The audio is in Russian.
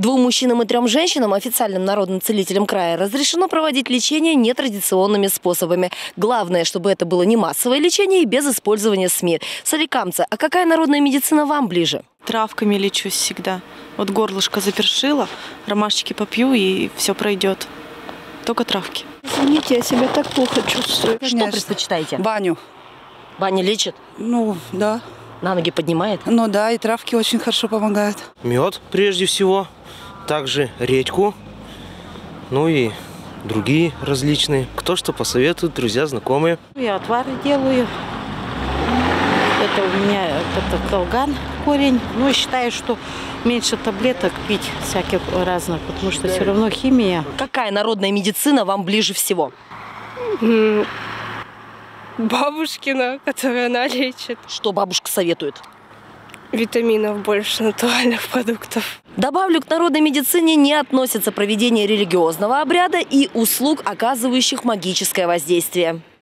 Двум мужчинам и трем женщинам, официальным народным целителям края, разрешено проводить лечение нетрадиционными способами. Главное, чтобы это было не массовое лечение и без использования СМИ. Соликамцы, а какая народная медицина вам ближе? Травками лечусь всегда. Вот горлышко запершило, ромашечки попью и все пройдет. Только травки. Извините, я себя так плохо чувствую. Что предпочитаете? Баню. Баня лечит? Ну, да. На ноги поднимает? Ну да, и травки очень хорошо помогают. Мед прежде всего, также редьку, ну и другие различные. Кто что посоветует, друзья, знакомые. Я отвары делаю. Это у меня это колган, корень. Ну, и считаю, что меньше таблеток пить всяких разных, потому что все равно химия. Какая народная медицина вам ближе всего? Бабушкина, которая она лечит. Что бабушка советует? Витаминов больше, натуральных продуктов. Добавлю, к народной медицине не относятся проведение религиозного обряда и услуг, оказывающих магическое воздействие.